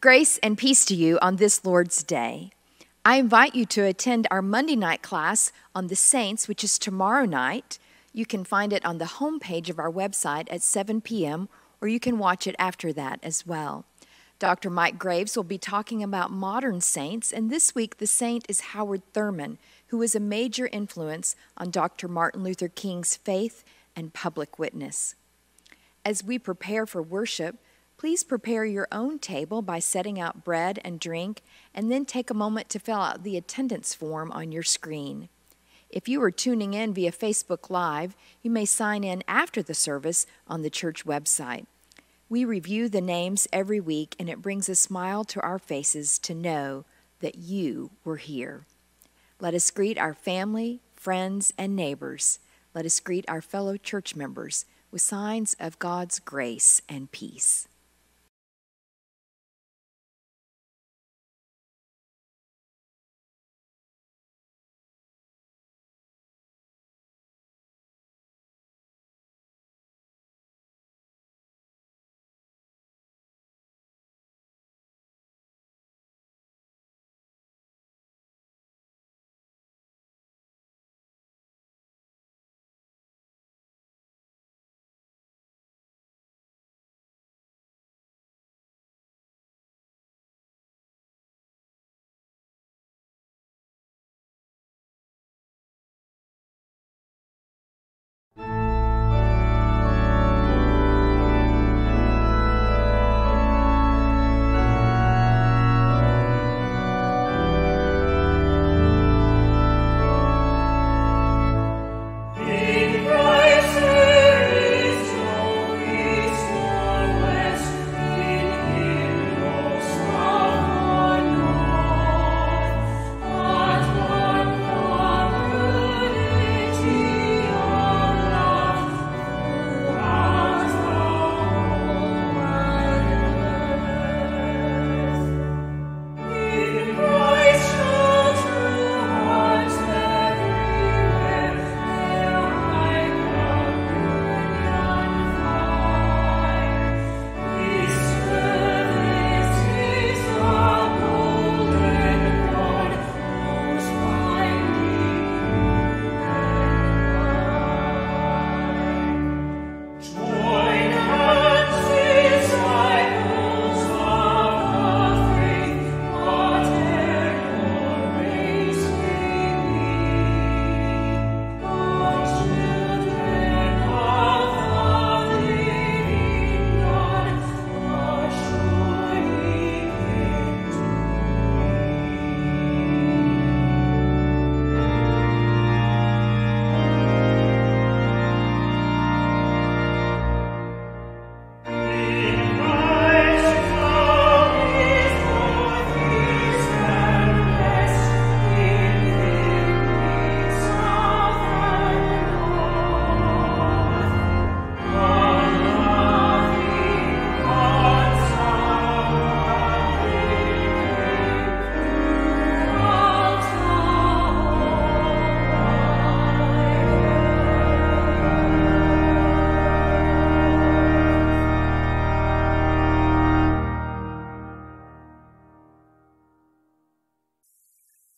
Grace and peace to you on this Lord's Day. I invite you to attend our Monday night class on the saints, which is tomorrow night. You can find it on the homepage of our website at 7 p.m., or you can watch it after that as well. Dr. Mike Graves will be talking about modern saints, and this week the saint is Howard Thurman, who was a major influence on Dr. Martin Luther King's faith and public witness. As we prepare for worship, please prepare your own table by setting out bread and drink, and then take a moment to fill out the attendance form on your screen. If you are tuning in via Facebook Live, you may sign in after the service on the church website. We review the names every week, and it brings a smile to our faces to know that you were here. Let us greet our family, friends, and neighbors. Let us greet our fellow church members with signs of God's grace and peace.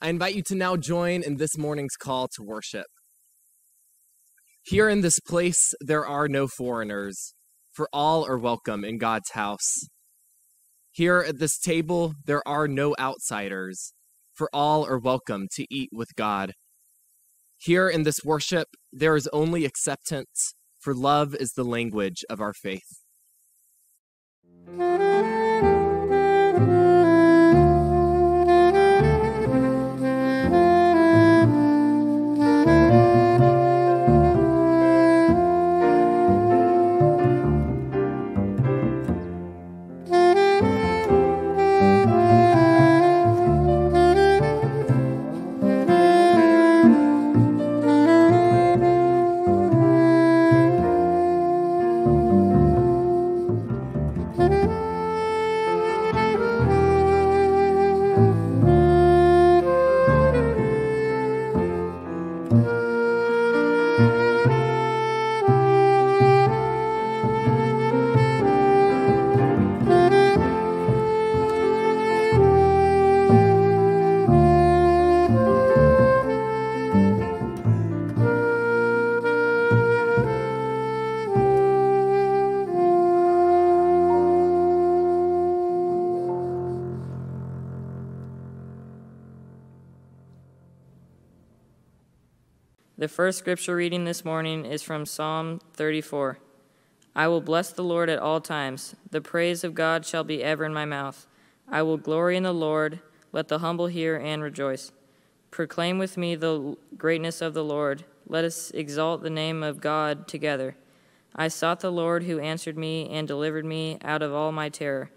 I invite you to now join in this morning's call to worship. Here in this place, there are no foreigners, for all are welcome in God's house. Here at this table, there are no outsiders, for all are welcome to eat with God. Here in this worship, there is only acceptance, for love is the language of our faith. First scripture reading this morning is from Psalm 34. I will bless the Lord at all times. The praise of God shall be ever in my mouth. I will glory in the Lord. Let the humble hear and rejoice. Proclaim with me the greatness of the Lord. Let us exalt the name of God together. I sought the Lord who answered me and delivered me out of all my terror.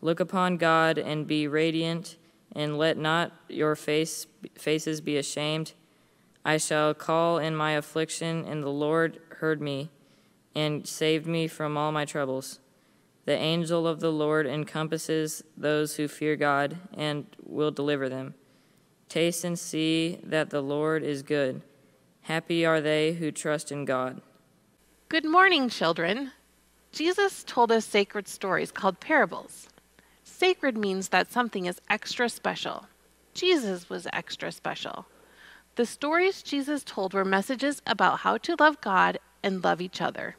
Look upon God and be radiant, and let not your face, faces be ashamed. I shall call in my affliction, and the Lord heard me and saved me from all my troubles. The angel of the Lord encompasses those who fear God and will deliver them. Taste and see that the Lord is good. Happy are they who trust in God. Good morning, children. Jesus told us sacred stories called parables. Sacred means that something is extra special. Jesus was extra special. The stories Jesus told were messages about how to love God and love each other.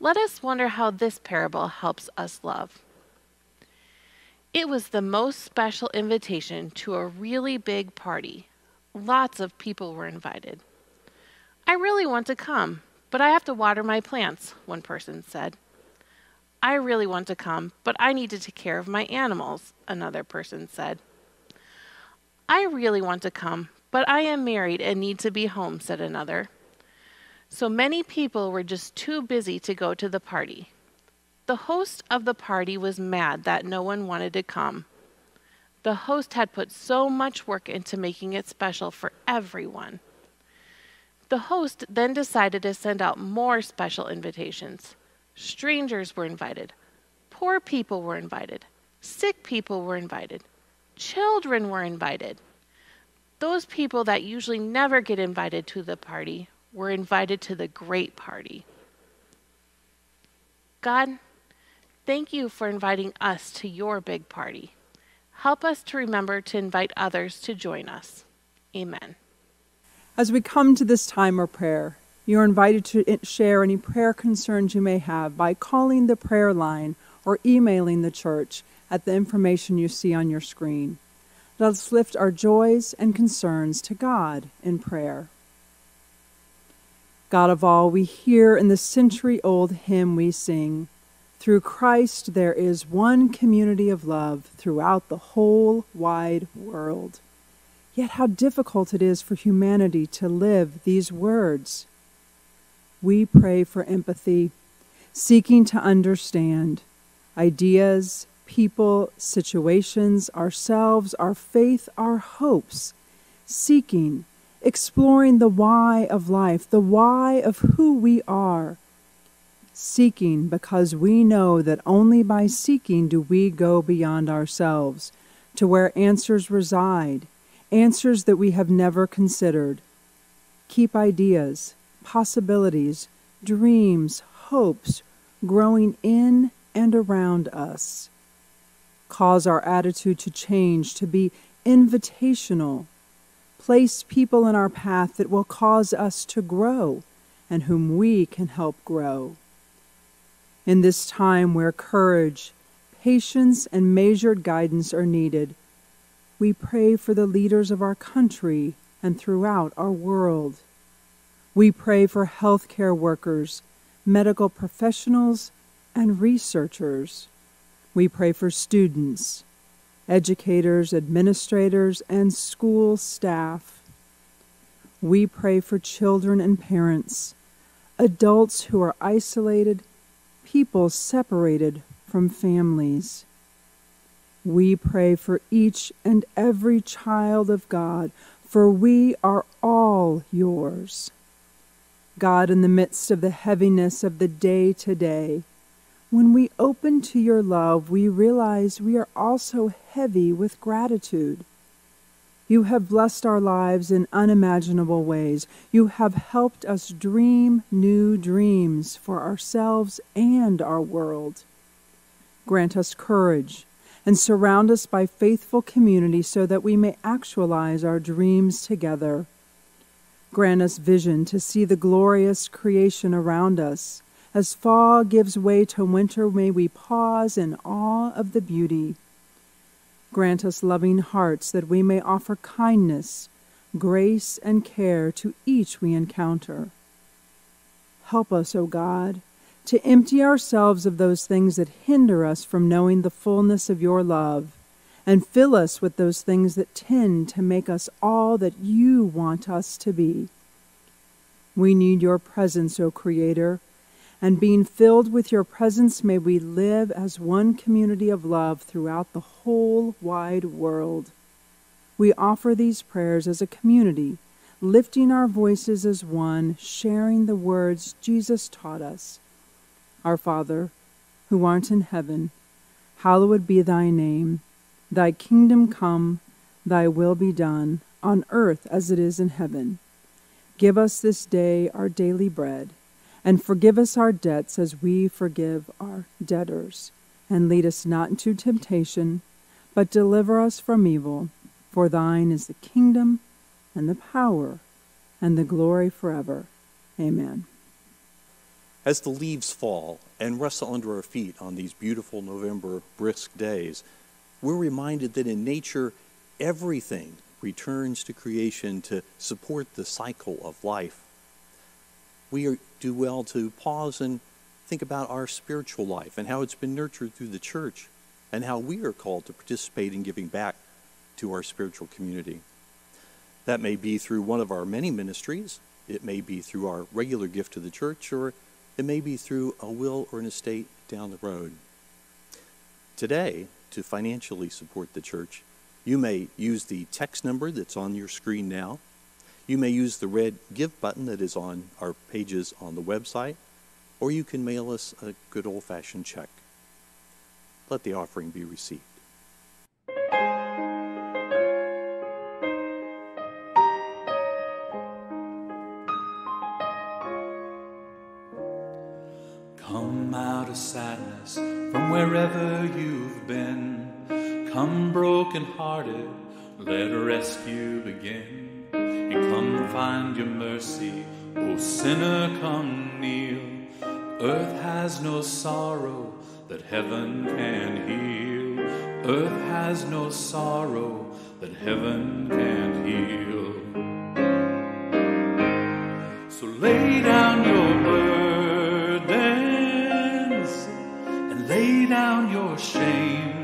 Let us wonder how this parable helps us love. It was the most special invitation to a really big party. Lots of people were invited. I really want to come, but I have to water my plants, one person said. I really want to come, but I need to take care of my animals, another person said. I really want to come, but I am married and need to be home, said another. So many people were just too busy to go to the party. The host of the party was mad that no one wanted to come. The host had put so much work into making it special for everyone. The host then decided to send out more special invitations. Strangers were invited, poor people were invited, sick people were invited, children were invited. Those people that usually never get invited to the party were invited to the great party. God, thank you for inviting us to your big party. Help us to remember to invite others to join us. Amen. As we come to this time of prayer, you are invited to share any prayer concerns you may have by calling the prayer line or emailing the church at the information you see on your screen. Let us lift our joys and concerns to God in prayer. God of all, we hear in the century old hymn we sing Through Christ there is one community of love throughout the whole wide world. Yet how difficult it is for humanity to live these words we pray for empathy, seeking to understand ideas, people, situations, ourselves, our faith, our hopes, seeking, exploring the why of life, the why of who we are, seeking because we know that only by seeking do we go beyond ourselves to where answers reside, answers that we have never considered. Keep ideas, possibilities, dreams, hopes growing in and around us. Cause our attitude to change, to be invitational. Place people in our path that will cause us to grow and whom we can help grow. In this time where courage, patience, and measured guidance are needed, we pray for the leaders of our country and throughout our world. We pray for healthcare workers, medical professionals, and researchers. We pray for students, educators, administrators, and school staff. We pray for children and parents, adults who are isolated, people separated from families. We pray for each and every child of God, for we are all yours. God, in the midst of the heaviness of the day to day, when we open to your love, we realize we are also heavy with gratitude. You have blessed our lives in unimaginable ways. You have helped us dream new dreams for ourselves and our world. Grant us courage and surround us by faithful community so that we may actualize our dreams together. Grant us vision to see the glorious creation around us. As fall gives way to winter, may we pause in awe of the beauty. Grant us loving hearts that we may offer kindness, grace and care to each we encounter. Help us, O God, to empty ourselves of those things that hinder us from knowing the fullness of your love, and fill us with those things that tend to make us all that you want us to be. We need your presence, O Creator, and being filled with your presence, may we live as one community of love throughout the whole wide world. We offer these prayers as a community, lifting our voices as one, sharing the words Jesus taught us. Our Father, who art in heaven, hallowed be thy name. Thy kingdom come, thy will be done, on earth as it is in heaven. Give us this day our daily bread, and forgive us our debts as we forgive our debtors. And lead us not into temptation, but deliver us from evil. For thine is the kingdom, and the power, and the glory forever. Amen. As the leaves fall and rustle under our feet on these beautiful November brisk days, we're reminded that in nature, everything returns to creation to support the cycle of life. We do well to pause and think about our spiritual life and how it's been nurtured through the church and how we are called to participate in giving back to our spiritual community. That may be through one of our many ministries, it may be through our regular gift to the church, or it may be through a will or an estate down the road. Today, to financially support the church, you may use the text number that's on your screen now. You may use the red Give button that is on our pages on the website, or you can mail us a good old fashioned check. Let the offering be received. Come out of sadness from wherever you've been. Come broken hearted, let rescue begin. Find your mercy, O sinner, come kneel. Earth has no sorrow that heaven can heal. Earth has no sorrow that heaven can heal. So lay down your burdens and lay down your shame.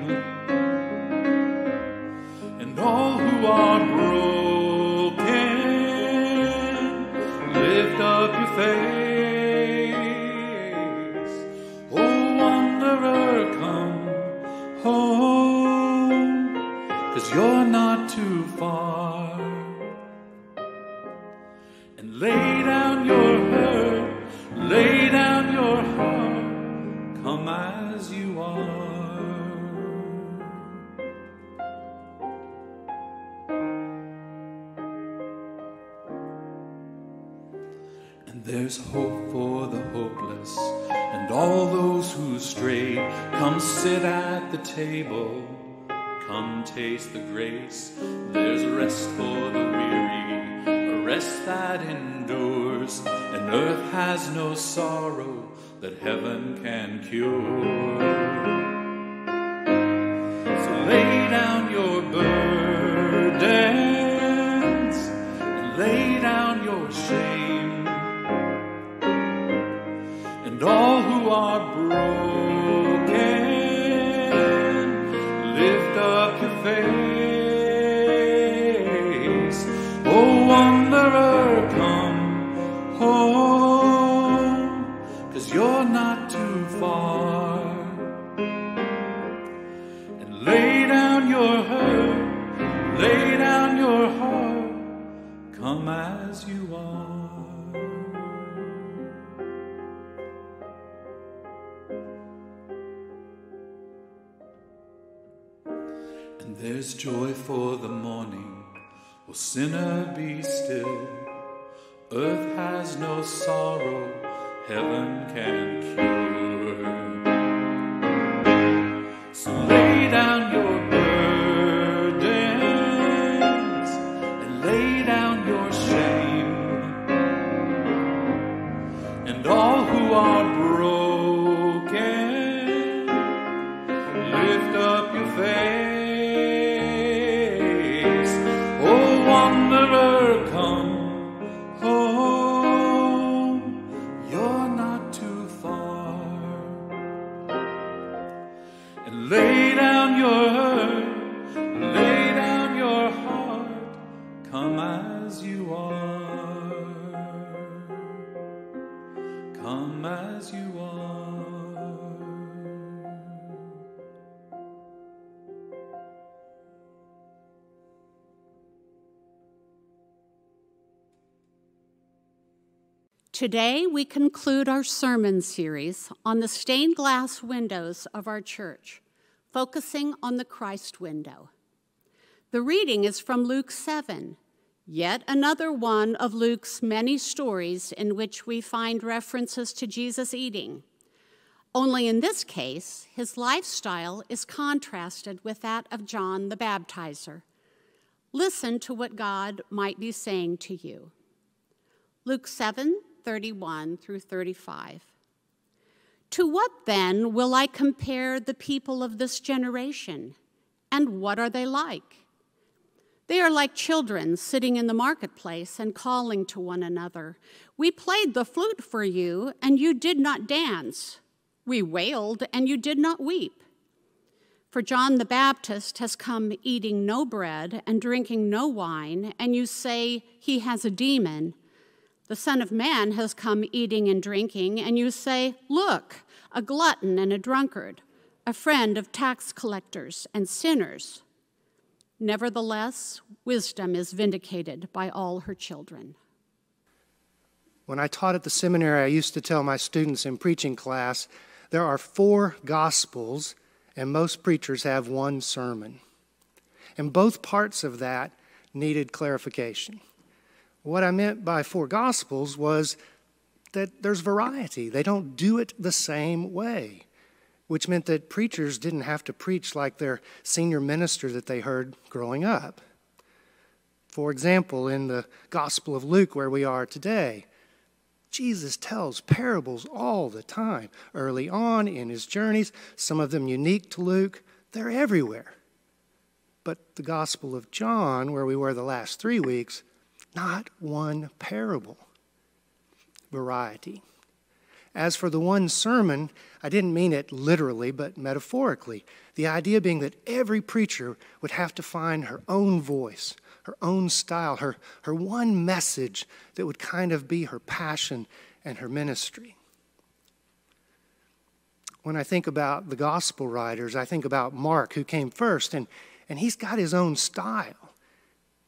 That heaven can cure. Sinner, be still. Earth has no sorrow, heaven can come as you are. Come as you are. Today, we conclude our sermon series on the stained glass windows of our church, focusing on the Christ window. The reading is from Luke 7, yet another one of Luke's many stories in which we find references to Jesus eating. Only in this case, his lifestyle is contrasted with that of John the Baptizer. Listen to what God might be saying to you. Luke 7 31 through 35. To what then will I compare the people of this generation? And what are they like? They are like children sitting in the marketplace and calling to one another. We played the flute for you, and you did not dance. We wailed, and you did not weep. For John the Baptist has come eating no bread and drinking no wine, and you say he has a demon. The Son of Man has come eating and drinking, and you say, Look, a glutton and a drunkard, a friend of tax collectors and sinners. Nevertheless, wisdom is vindicated by all her children. When I taught at the seminary, I used to tell my students in preaching class there are four gospels, and most preachers have one sermon. And both parts of that needed clarification. What I meant by four gospels was that there's variety, they don't do it the same way, which meant that preachers didn't have to preach like their senior minister that they heard growing up. For example, in the Gospel of Luke, where we are today, Jesus tells parables all the time, early on in his journeys, some of them unique to Luke, they're everywhere. But the Gospel of John, where we were the last three weeks, not one parable. Variety. As for the one sermon, I didn't mean it literally, but metaphorically. The idea being that every preacher would have to find her own voice, her own style, her, her one message that would kind of be her passion and her ministry. When I think about the gospel writers, I think about Mark, who came first, and, and he's got his own style.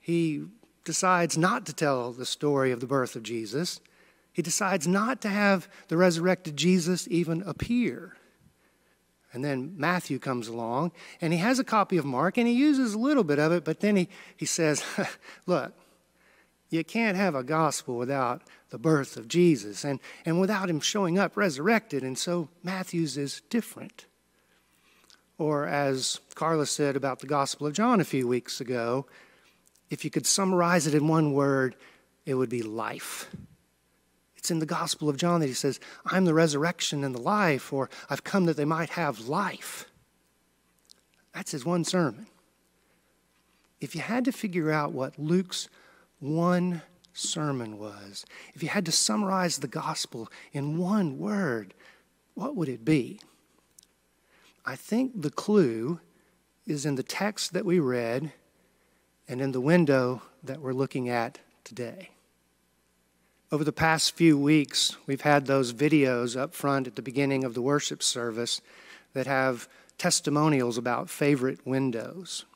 He decides not to tell the story of the birth of Jesus. He decides not to have the resurrected Jesus even appear. And then Matthew comes along and he has a copy of Mark and he uses a little bit of it, but then he, he says, Look, you can't have a gospel without the birth of Jesus and, and without him showing up resurrected. And so Matthew's is different. Or as Carla said about the Gospel of John a few weeks ago, if you could summarize it in one word, it would be life. It's in the Gospel of John that he says, I'm the resurrection and the life, or I've come that they might have life. That's his one sermon. If you had to figure out what Luke's one sermon was, if you had to summarize the gospel in one word, what would it be? I think the clue is in the text that we read and in the window that we're looking at today. Over the past few weeks, we've had those videos up front at the beginning of the worship service that have testimonials about favorite windows.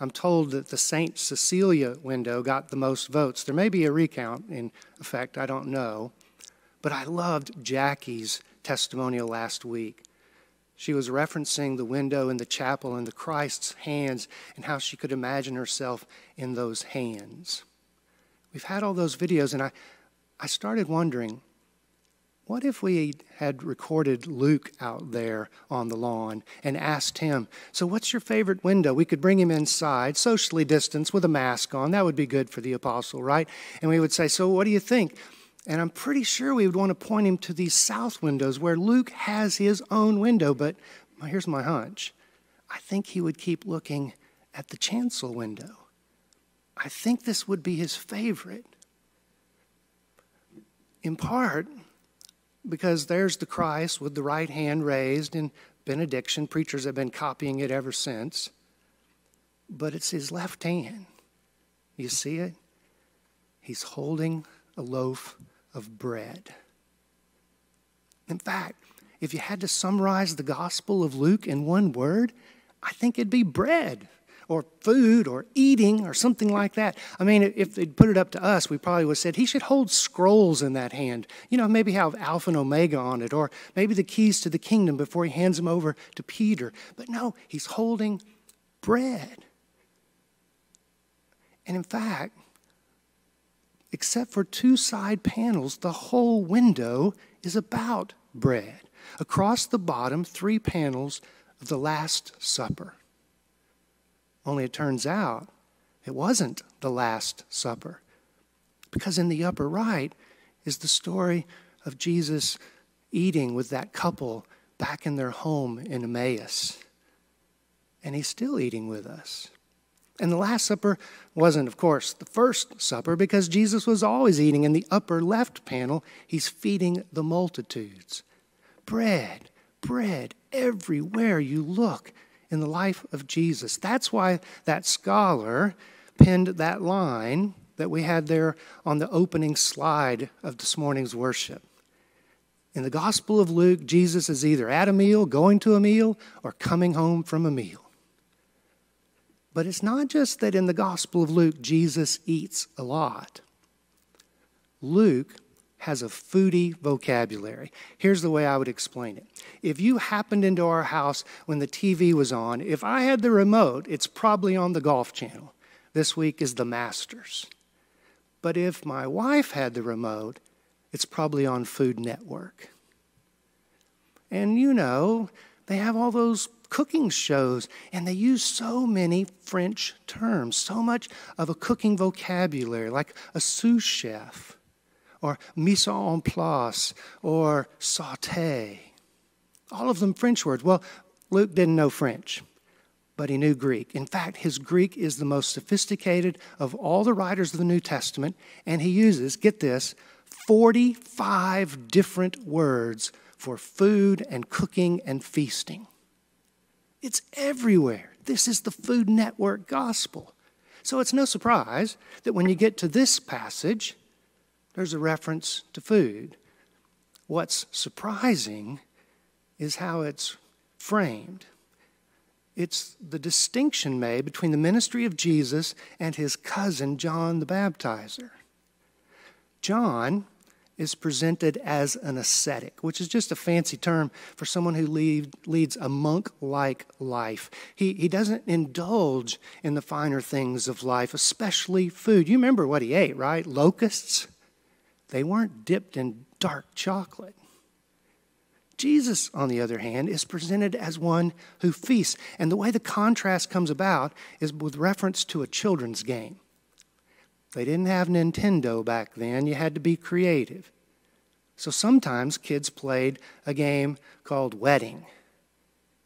I'm told that the St. Cecilia window got the most votes. There may be a recount in effect, I don't know. But I loved Jackie's testimonial last week. She was referencing the window in the chapel and the Christ's hands and how she could imagine herself in those hands. We've had all those videos, and I, I started wondering what if we had recorded Luke out there on the lawn and asked him, So, what's your favorite window? We could bring him inside, socially distanced, with a mask on. That would be good for the apostle, right? And we would say, So, what do you think? And I'm pretty sure we would want to point him to these south windows where Luke has his own window. But here's my hunch I think he would keep looking at the chancel window. I think this would be his favorite. In part because there's the Christ with the right hand raised, in benediction. Preachers have been copying it ever since. But it's his left hand. You see it? He's holding a loaf of bread. In fact, if you had to summarize the Gospel of Luke in one word, I think it'd be bread or food or eating or something like that. I mean, if they'd put it up to us, we probably would have said he should hold scrolls in that hand. You know, maybe have Alpha and Omega on it, or maybe the keys to the kingdom before he hands them over to Peter. But no, he's holding bread. And in fact, except for two side panels, the whole window is about bread. Across the bottom, three panels of the Last Supper. Only it turns out it wasn't the Last Supper. Because in the upper right is the story of Jesus eating with that couple back in their home in Emmaus. And he's still eating with us. And the Last Supper wasn't, of course, the first supper because Jesus was always eating. In the upper left panel, he's feeding the multitudes. Bread, bread, everywhere you look in the life of Jesus. That's why that scholar penned that line that we had there on the opening slide of this morning's worship. In the Gospel of Luke, Jesus is either at a meal, going to a meal, or coming home from a meal. But it's not just that in the Gospel of Luke, Jesus eats a lot. Luke has a foodie vocabulary. Here's the way I would explain it. If you happened into our house when the TV was on, if I had the remote, it's probably on the Golf Channel. This week is the Masters. But if my wife had the remote, it's probably on Food Network. And you know, they have all those cooking shows, and they use so many French terms, so much of a cooking vocabulary, like a sous chef or mise en place or saute. All of them French words. Well, Luke didn't know French, but he knew Greek. In fact, his Greek is the most sophisticated of all the writers of the New Testament, and he uses, get this, 45 different words for food and cooking and feasting. It's everywhere. This is the Food Network gospel. So it's no surprise that when you get to this passage, there's a reference to food. What's surprising is how it's framed. It's the distinction made between the ministry of Jesus and his cousin, John the Baptizer. John is presented as an ascetic, which is just a fancy term for someone who lead, leads a monk like life. He, he doesn't indulge in the finer things of life, especially food. You remember what he ate, right? Locusts? They weren't dipped in dark chocolate. Jesus, on the other hand, is presented as one who feasts. And the way the contrast comes about is with reference to a children's game. They didn't have Nintendo back then, you had to be creative. So sometimes kids played a game called Wedding.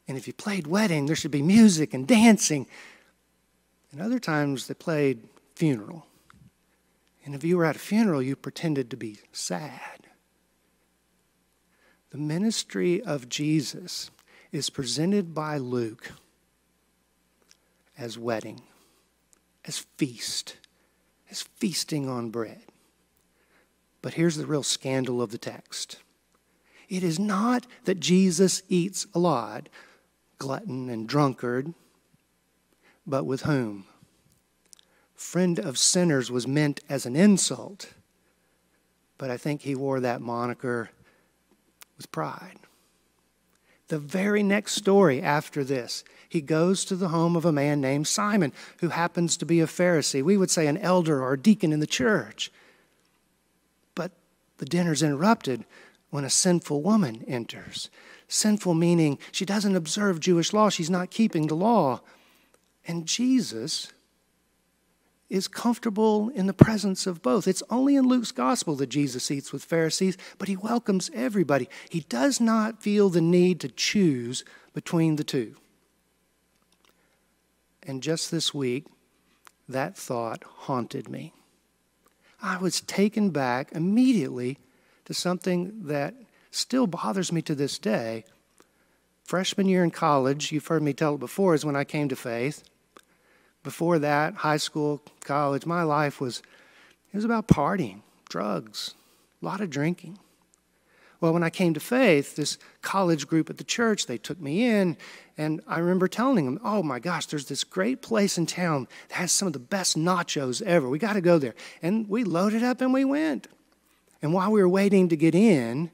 And if you played Wedding, there should be music and dancing. And other times they played Funeral. And if you were at a funeral, you pretended to be sad. The ministry of Jesus is presented by Luke as wedding, as feast, as feasting on bread. But here's the real scandal of the text it is not that Jesus eats a lot, glutton and drunkard, but with whom? Friend of sinners was meant as an insult, but I think he wore that moniker with pride. The very next story after this, he goes to the home of a man named Simon, who happens to be a Pharisee. We would say an elder or a deacon in the church. But the dinner's interrupted when a sinful woman enters. Sinful meaning she doesn't observe Jewish law, she's not keeping the law. And Jesus is comfortable in the presence of both. It's only in Luke's gospel that Jesus eats with Pharisees, but he welcomes everybody. He does not feel the need to choose between the two. And just this week, that thought haunted me. I was taken back immediately to something that still bothers me to this day freshman year in college, you've heard me tell it before, is when I came to faith. Before that, high school, college, my life was it was about partying, drugs, a lot of drinking. Well, when I came to faith, this college group at the church, they took me in, and I remember telling them, oh my gosh, there's this great place in town that has some of the best nachos ever. We got to go there. And we loaded up and we went. And while we were waiting to get in,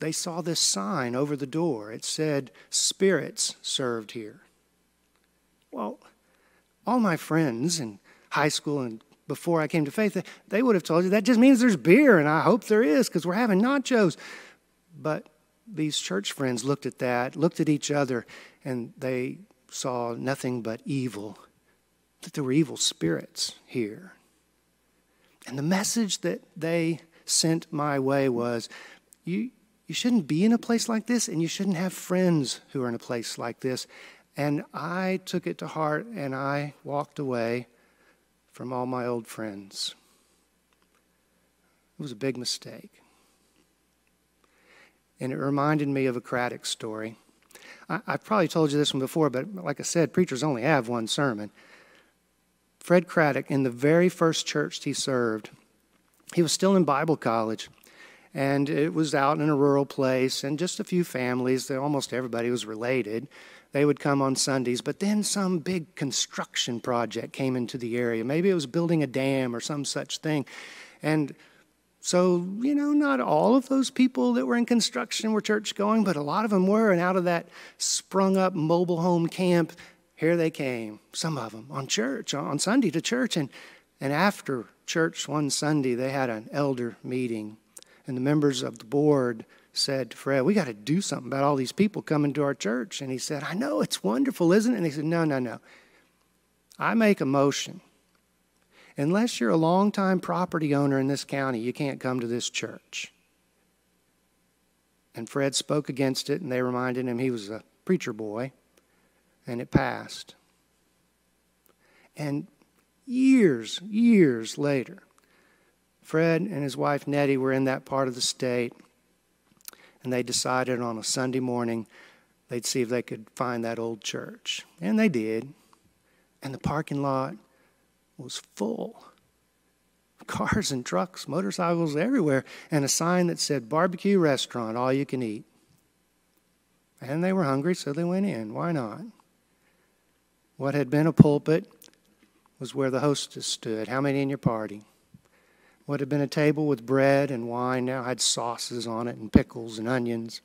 they saw this sign over the door. It said, Spirits served here. Well, all my friends in high school and before I came to faith, they would have told you that just means there's beer, and I hope there is because we're having nachos. But these church friends looked at that, looked at each other, and they saw nothing but evil, that there were evil spirits here. And the message that they sent my way was you, you shouldn't be in a place like this, and you shouldn't have friends who are in a place like this. And I took it to heart and I walked away from all my old friends. It was a big mistake. And it reminded me of a Craddock story. I, have probably told you this one before, but like I said, preachers only have one sermon. Fred Craddock, in the very first church he served, he was still in Bible college. And it was out in a rural place, and just a few families, almost everybody was related. They would come on Sundays, but then some big construction project came into the area. Maybe it was building a dam or some such thing. And so, you know, not all of those people that were in construction were church going, but a lot of them were. And out of that sprung up mobile home camp, here they came, some of them, on church, on Sunday to church. And, and after church one Sunday, they had an elder meeting. And the members of the board said to Fred, We got to do something about all these people coming to our church. And he said, I know, it's wonderful, isn't it? And he said, No, no, no. I make a motion. Unless you're a longtime property owner in this county, you can't come to this church. And Fred spoke against it, and they reminded him he was a preacher boy, and it passed. And years, years later, Fred and his wife Nettie were in that part of the state and they decided on a Sunday morning they'd see if they could find that old church. And they did. And the parking lot was full. Cars and trucks, motorcycles everywhere, and a sign that said barbecue restaurant, all you can eat. And they were hungry, so they went in. Why not? What had been a pulpit was where the hostess stood. How many in your party? What had been a table with bread and wine now had sauces on it and pickles and onions.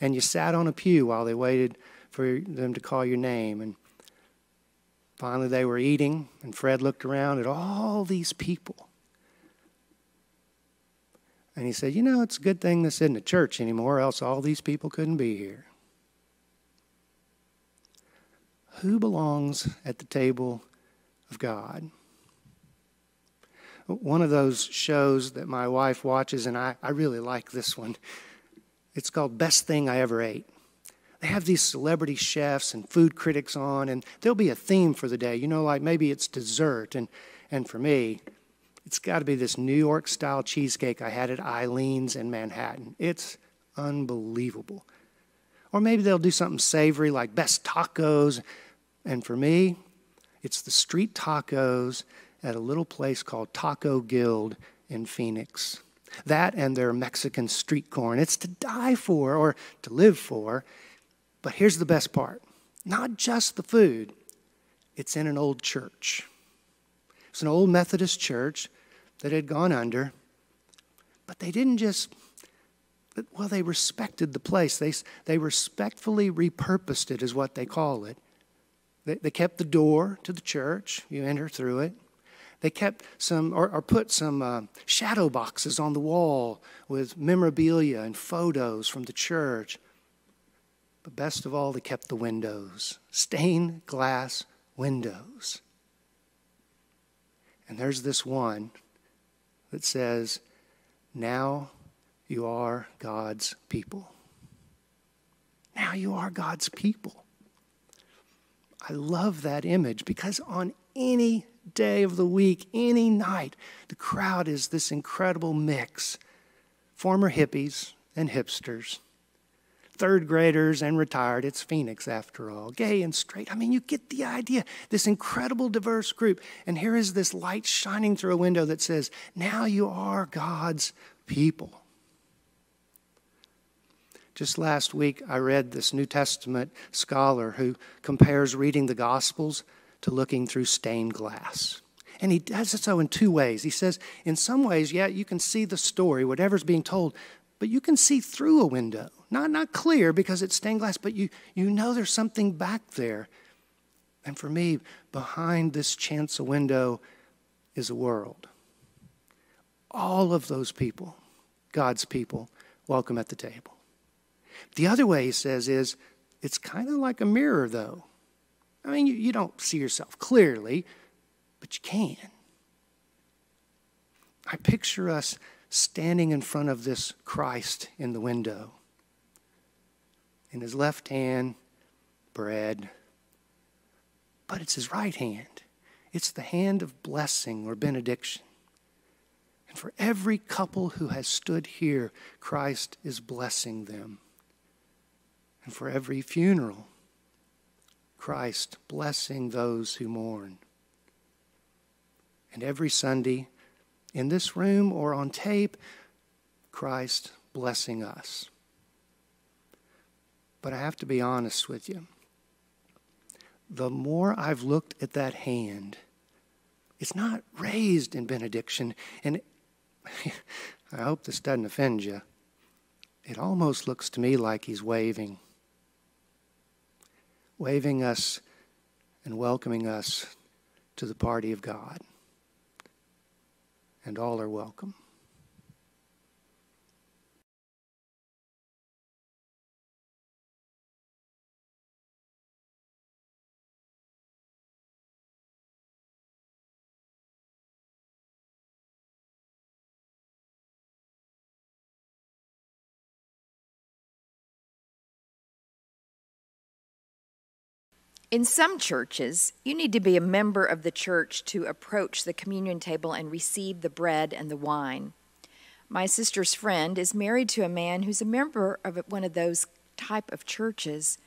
And you sat on a pew while they waited for them to call your name. And finally they were eating, and Fred looked around at all these people. And he said, You know, it's a good thing this isn't a church anymore, else all these people couldn't be here. Who belongs at the table of God? One of those shows that my wife watches, and I, I really like this one. It's called Best Thing I Ever Ate. They have these celebrity chefs and food critics on, and there'll be a theme for the day. You know, like maybe it's dessert, and, and for me, it's got to be this New York style cheesecake I had at Eileen's in Manhattan. It's unbelievable. Or maybe they'll do something savory like best tacos. And for me, it's the street tacos at a little place called Taco Guild in Phoenix. That and their Mexican street corn. It's to die for or to live for. But here's the best part not just the food, it's in an old church. It's an old Methodist church that had gone under, but they didn't just, well, they respected the place. They, they respectfully repurposed it, is what they call it. They, they kept the door to the church, you enter through it. They kept some, or, or put some uh, shadow boxes on the wall with memorabilia and photos from the church. But best of all, they kept the windows, stained glass windows. And there's this one that says, Now you are God's people. Now you are God's people. I love that image because on any day of the week, any night, the crowd is this incredible mix former hippies and hipsters. third graders and retired. It's Phoenix, after all. Gay and straight. I mean, you get the idea. This incredible, diverse group. And here is this light shining through a window that says, Now you are God's people. Just last week, I read this New Testament scholar who compares reading the Gospels to looking through stained glass. And he does it so in two ways. He says, in some ways, yeah, you can see the story, whatever's being told, but you can see through a window. Not, not clear because it's stained glass, but you, you know there's something back there. And for me, behind this chancel window is a world. All of those people, God's people, welcome at the table. The other way he says is it's kind of like a mirror, though. I mean, you, you don't see yourself clearly, but you can. I picture us standing in front of this Christ in the window. In his left hand, bread, but it's his right hand. It's the hand of blessing or benediction. And for every couple who has stood here, Christ is blessing them. And for every funeral, Christ blessing those who mourn. And every Sunday, in this room or on tape, Christ blessing us. But I have to be honest with you. The more I've looked at that hand, it's not raised in benediction. And I hope this doesn't offend you. It almost looks to me like he's waving, waving us and welcoming us to the party of God and all are welcome. In some churches, you need to be a member of the church to approach the communion table and receive the bread and the wine. My sister's friend is married to a man who's a member of one of those type of churches.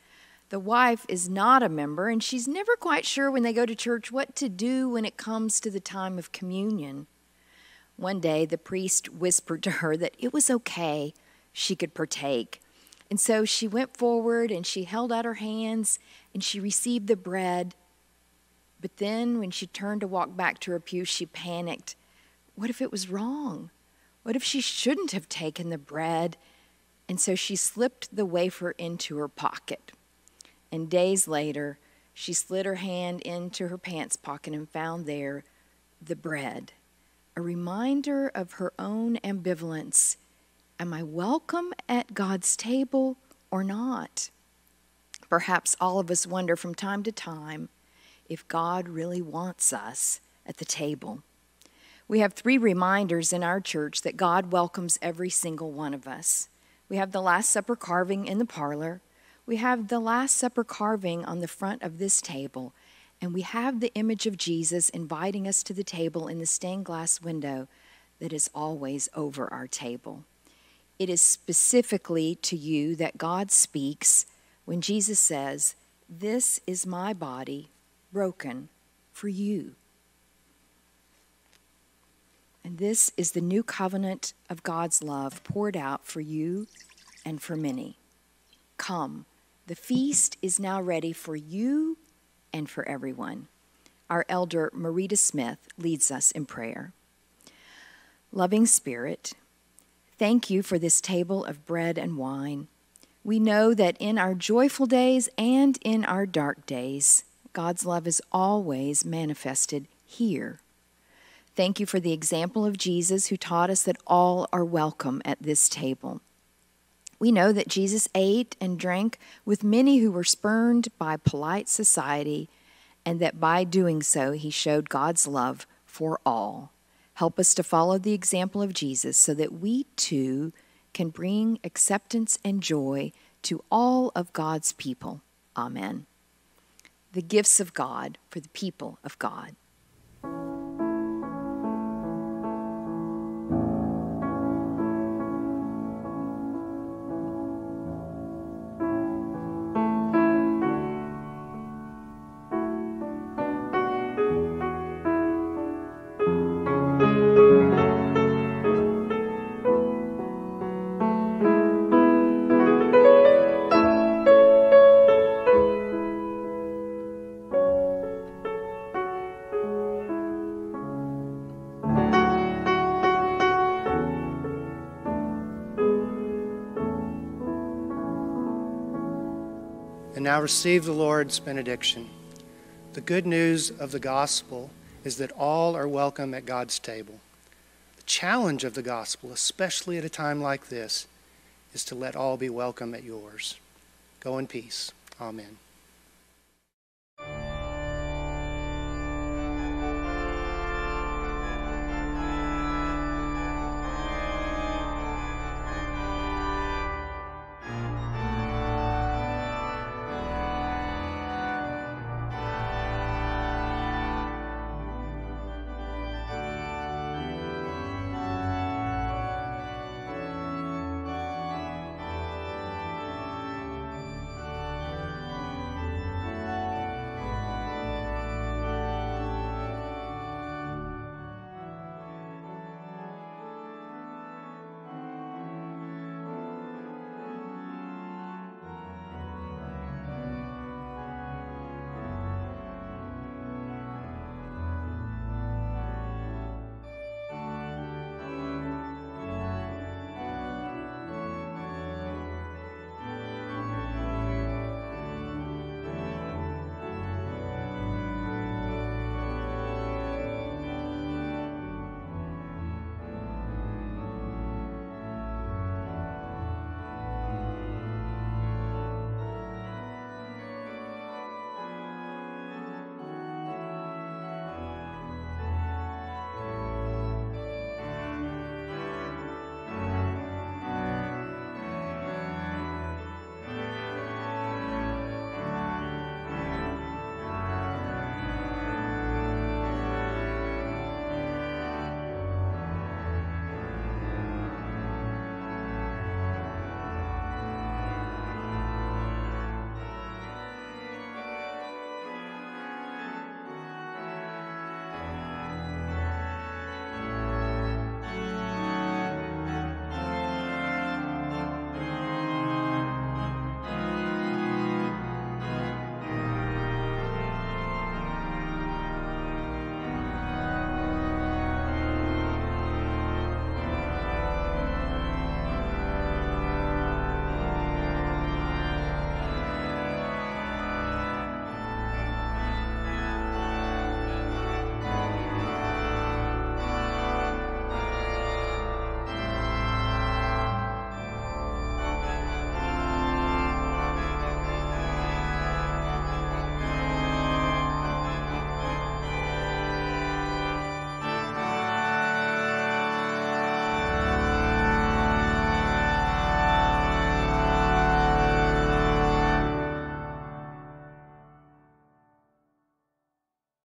The wife is not a member, and she's never quite sure when they go to church what to do when it comes to the time of communion. One day, the priest whispered to her that it was okay, she could partake. And so she went forward and she held out her hands and she received the bread. But then, when she turned to walk back to her pew, she panicked. What if it was wrong? What if she shouldn't have taken the bread? And so she slipped the wafer into her pocket. And days later, she slid her hand into her pants pocket and found there the bread, a reminder of her own ambivalence. Am I welcome at God's table or not? Perhaps all of us wonder from time to time if God really wants us at the table. We have three reminders in our church that God welcomes every single one of us. We have the Last Supper carving in the parlor, we have the Last Supper carving on the front of this table, and we have the image of Jesus inviting us to the table in the stained glass window that is always over our table. It is specifically to you that God speaks when Jesus says, This is my body broken for you. And this is the new covenant of God's love poured out for you and for many. Come, the feast is now ready for you and for everyone. Our elder, Marita Smith, leads us in prayer. Loving Spirit, thank you for this table of bread and wine we know that in our joyful days and in our dark days, God's love is always manifested here. Thank you for the example of Jesus who taught us that all are welcome at this table. We know that Jesus ate and drank with many who were spurned by polite society, and that by doing so, he showed God's love for all. Help us to follow the example of Jesus so that we too can bring acceptance and joy to all of God's people. Amen. The gifts of God for the people of God. Receive the Lord's benediction. The good news of the gospel is that all are welcome at God's table. The challenge of the gospel, especially at a time like this, is to let all be welcome at yours. Go in peace. Amen.